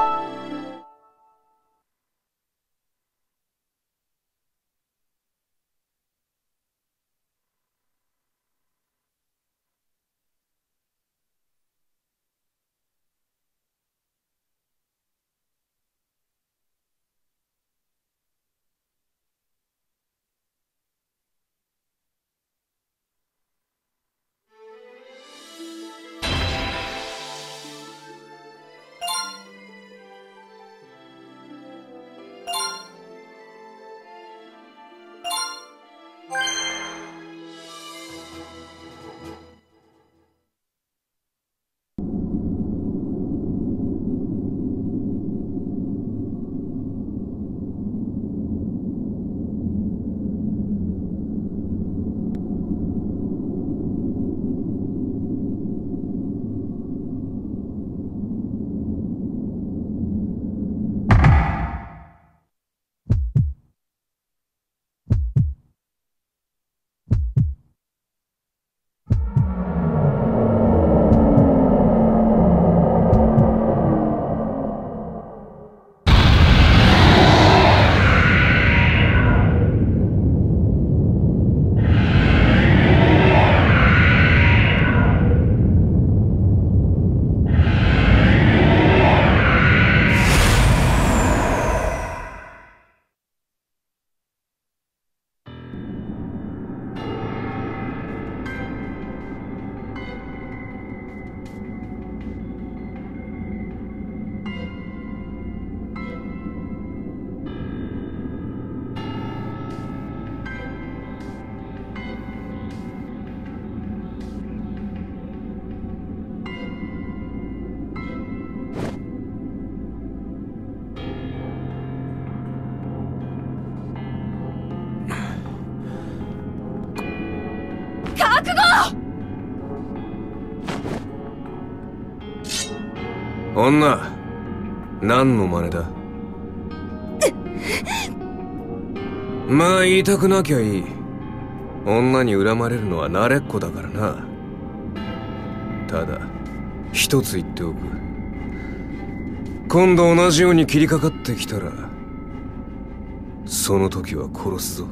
Bye. 女。何の真似だ？まあ言いたくなきゃいい。女に恨まれるのは慣れっこだからな。ただ一つ言っておく。今度同じように切りかかってきたらその時は殺すぞ。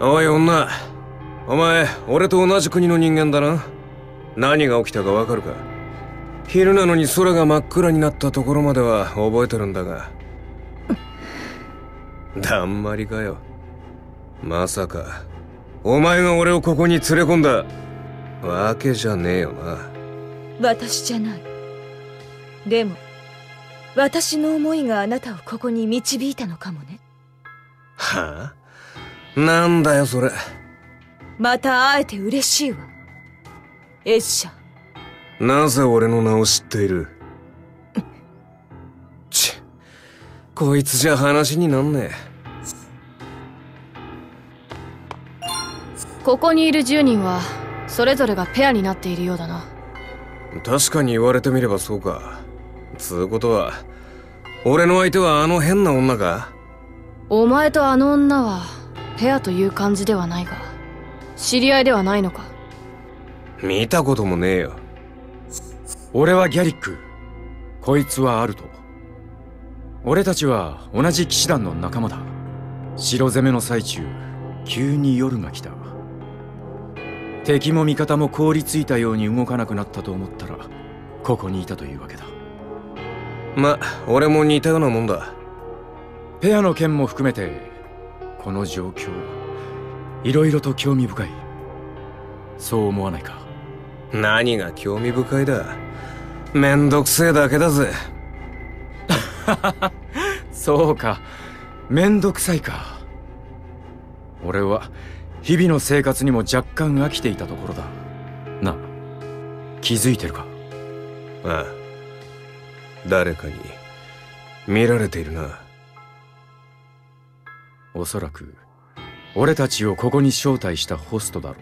おい女。お前俺と同じ国の人間だな。何が起きたかわかるか？昼なのに空が真っ暗になったところまでは覚えてるんだが。だんまりかよまさかお前が俺をここに連れ込んだわけじゃねえよな。私じゃない。でも私の思いがあなたをここに導いたのかもね。はあ？なんだよそれ。また会えて嬉しいわ。エッシャなぜ俺の名を知っている？ちこいつじゃ話になんねここにいる10人はそれぞれがペアになっているようだな。え確かに言われてみればそうか。つうことは俺の相手はあの変な女か？お前とあの女はペアという感じではないが知り合いではないのか。見たこともねえよ。俺はギャリック。こいつはアルト。俺たちは同じ騎士団の仲間だ。城攻めの最中急に夜が来た敵も味方も凍りついたように動かなくなったと思ったらここにいたというわけだ。ま俺も似たようなもんだ。ペアの件も含めてこの状況いろいろと興味深い。そう思わないか？何が興味深いだ？めんどくせえだけだぜ。そうか。めんどくさいか。俺は日々の生活にも若干飽きていたところだ。な気づいてるか？ああ。誰かに見られているな。おそらく俺たちをここに招待したホストだろう。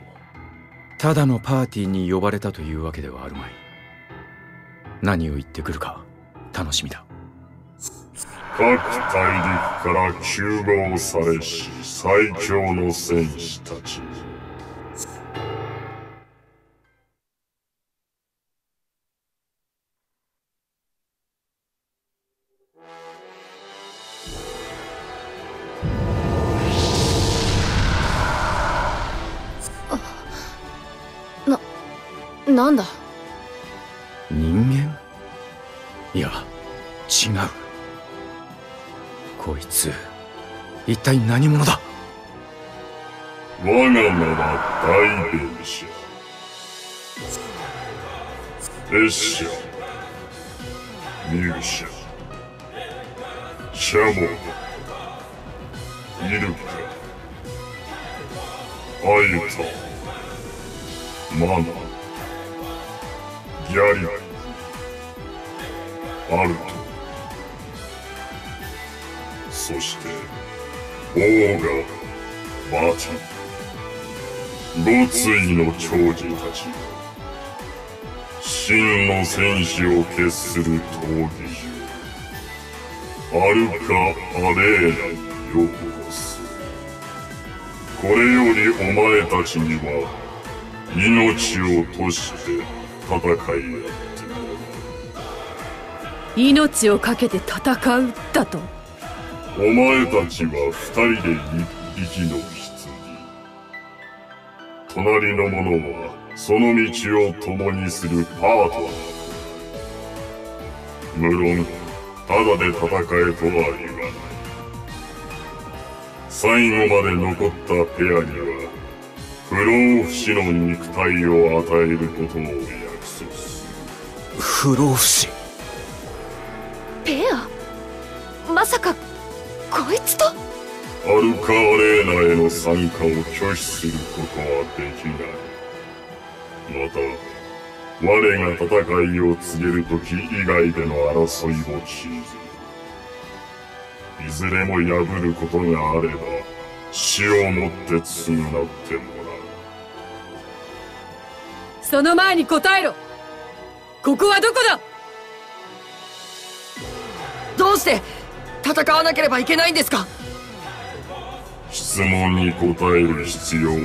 ただのパーティーに呼ばれたというわけではあるまい。何を言ってくるか楽しみだ各大陸から救護されし最強の戦士たち。ななんだ？いつ。一体何者だ？我が名は大弁者列車入社シャモイルカ。アユタマナギャリア。ルトそしてオーガバチ五対の長寿たちが真の戦士を決する闘技場アルカ・アレーナにようこそこれよりお前たちには命を賭して戦い合ってもらう命を懸けて戦うだと。お前たちは二人で一匹の羊隣の者はその道を共にするパートナー無論ただで戦えとは言わない最後まで残ったペアには不老不死の肉体を与えることを約束する不老不死。ルカ・アレーナへの参加を拒否することはできない。また、我が戦いを告げる時以外での争いを禁ず。いずれも破ることがあれば、死をもって償ってもらう。その前に答えろここはどこだ？どうして戦わなければいけないんですか？質問に答える必要はな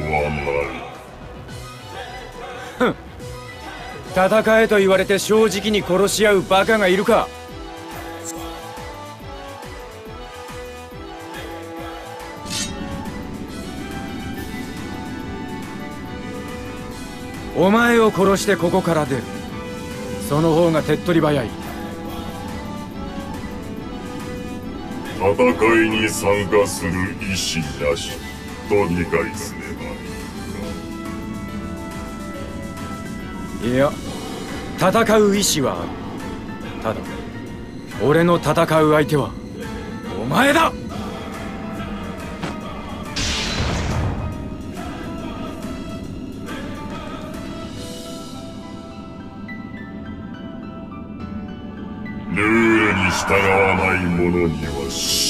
い。戦えと言われて正直に殺し合うバカがいるか。お前を殺してここから出る。その方が手っ取り早い。戦いに参加する意思なしと理解すればいい。いや戦う意思はあるただ俺の戦う相手はお前だ従わない者には死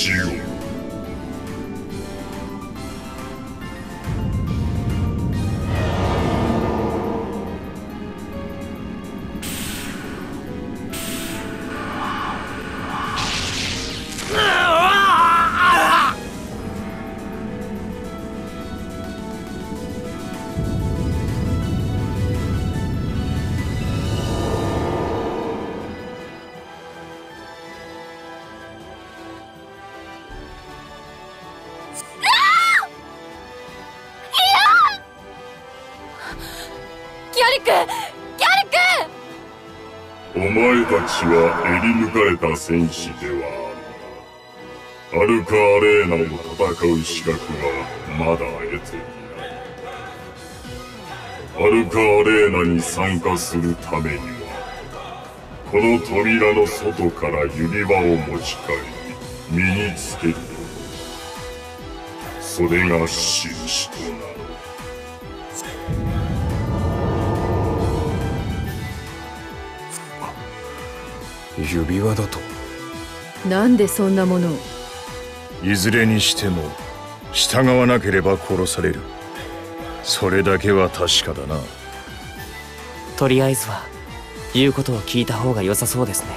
お前たちは襟抜かれた戦士ではあるが、アルカアレーナを戦う資格はまだ得ていない。アルカアレーナに参加するためには、この扉の外から指輪を持ち帰り、身につける。それが印となる。指輪だと。なんでそんなものを？いずれにしても従わなければ殺される。それだけは確かだな。とりあえずは言うことを聞いた方が良さそうですね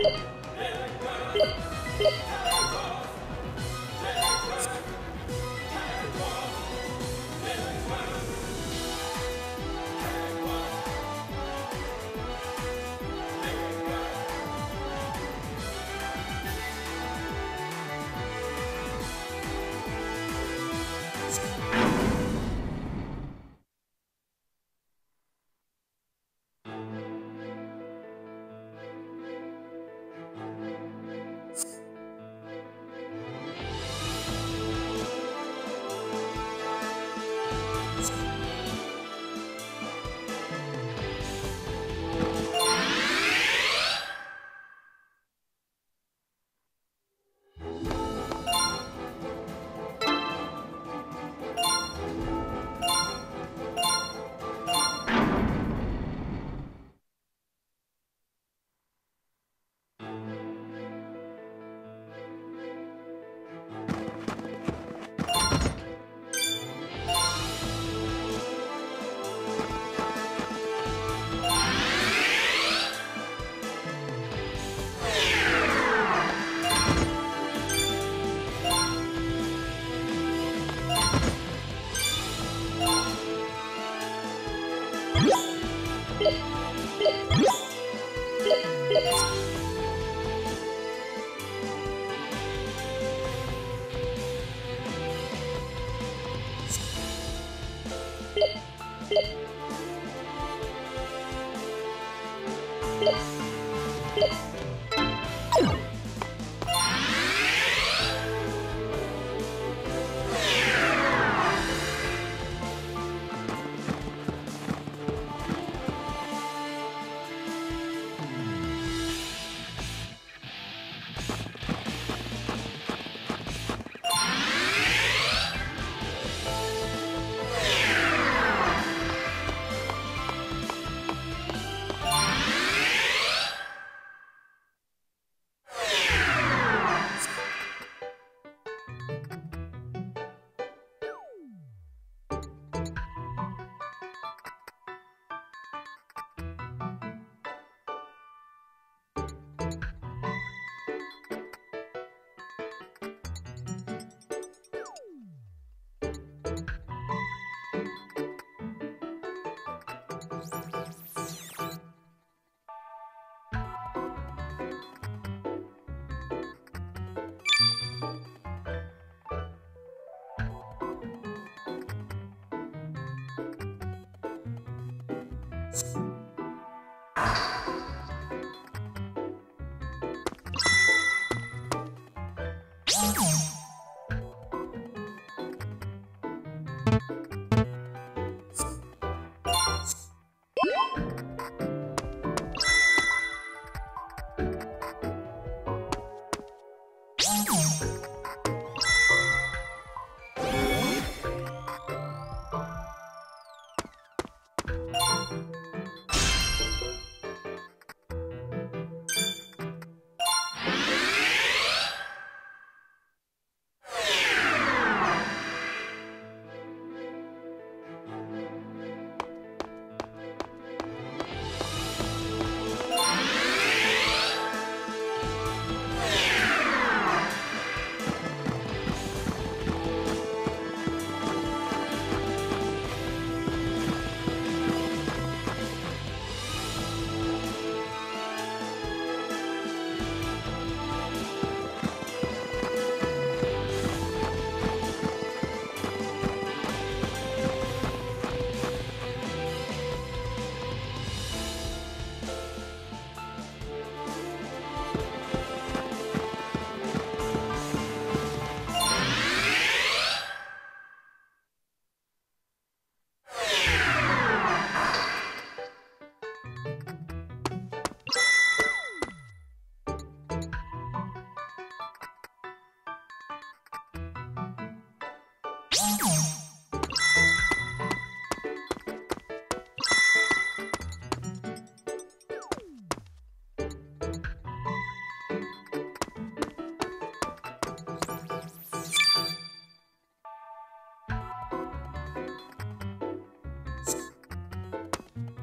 you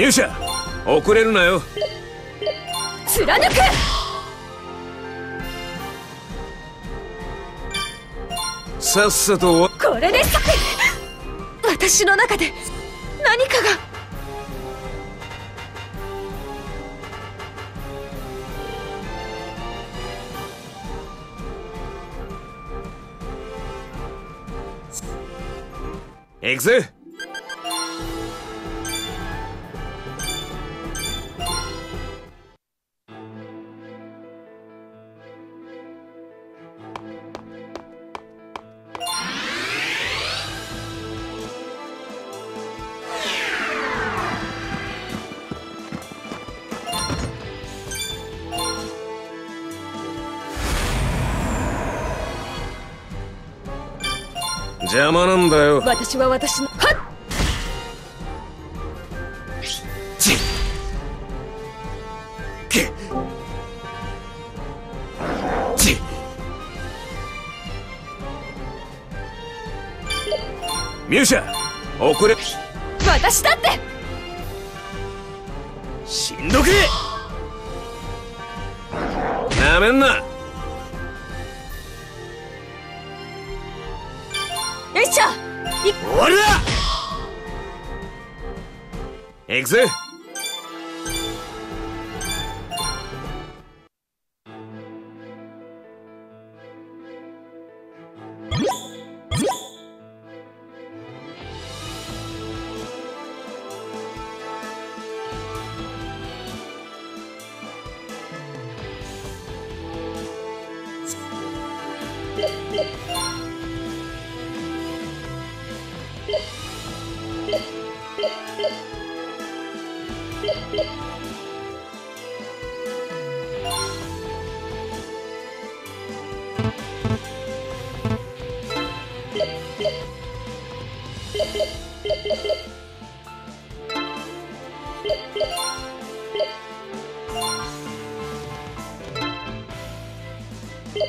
ミューシャ遅れるなよ。貫く！さっさとこれでさ私の中で何かが。行くぜ邪魔なんだよ。私は私の。はっ！ちけちミューシャ。遅れ。私だって！しんどけなめんなよいしょ。終わりだ行くぜ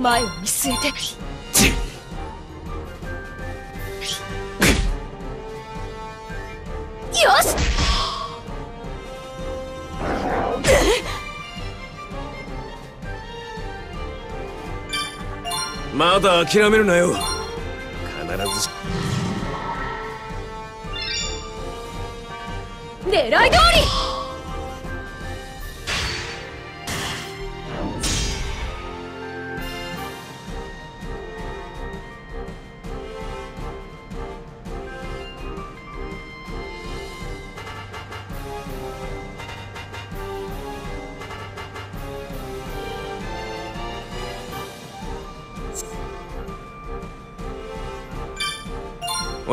前を見据えて。よし！まだ諦めるなよ。必ずし。狙い通り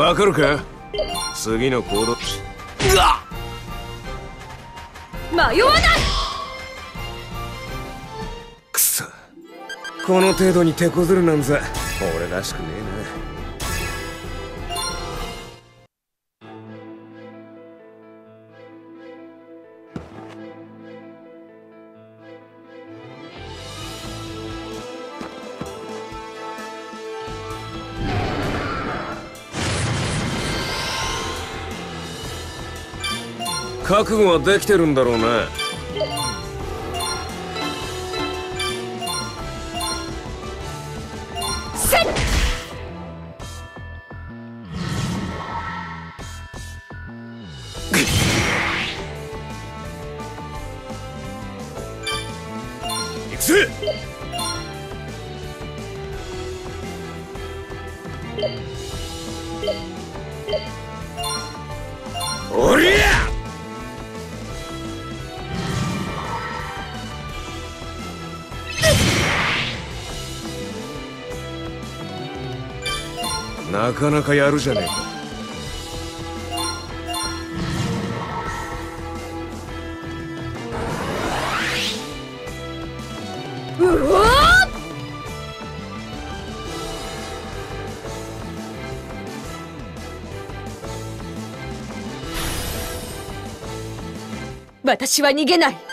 わかるか？次の行動。迷わない！くそ。この程度に手こずるなんざ。俺らしくねえな覚悟はできてるんだろうね。かなかやるじゃねえか。私は逃げない。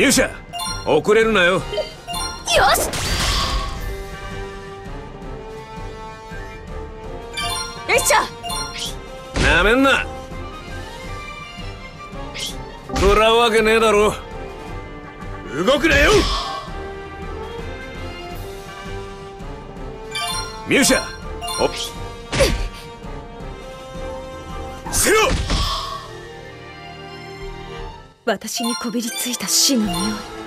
ミューシャ遅れるなよ。よし。よっしゃなめんな。食らうわけねえだろ。動くなよ。ミューシャおせ私にこびりついた死の匂い。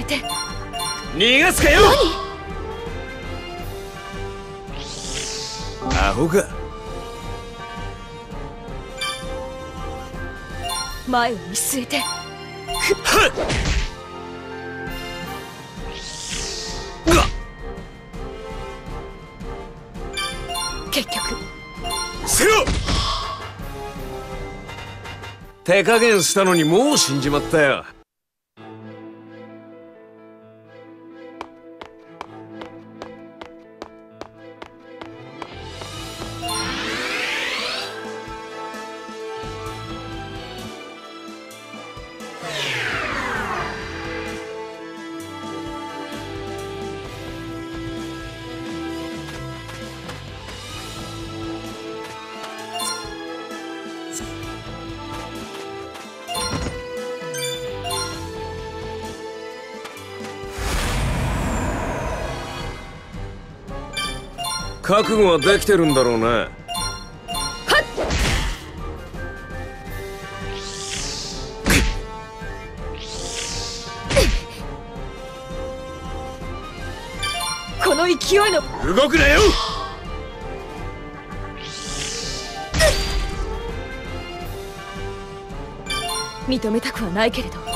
えて。逃がすかよ。アホか。前を見据えて。はっ。結局。せろ。手加減したのにもう死んじまったよ覚悟はできてるんだろうなこの勢いの動くなよ。認めたくはないけれど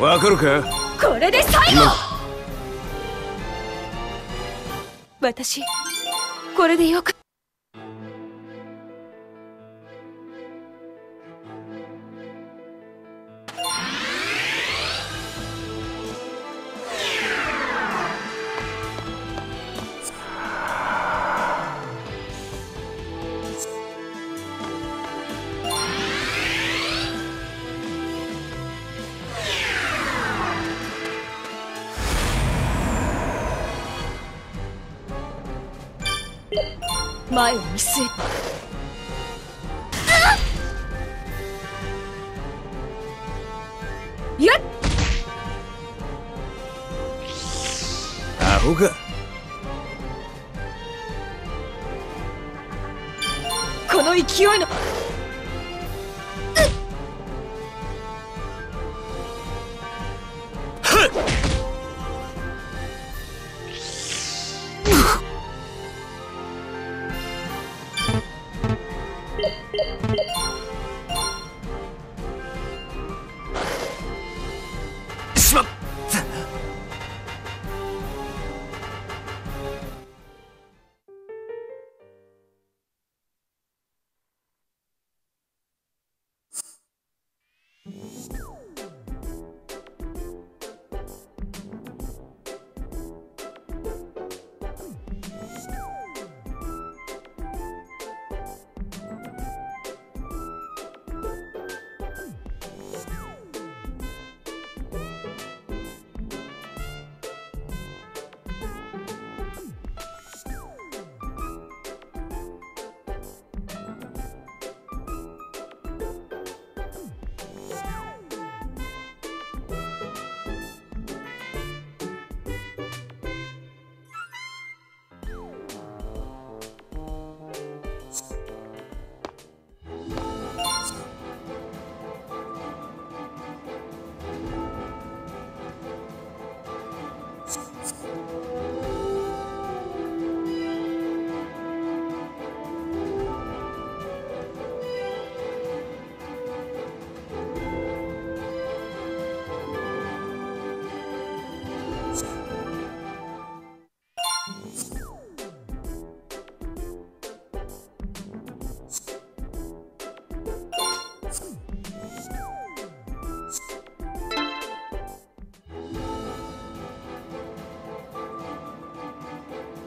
わかるか？これで最後！私これでよくアホかこの勢いの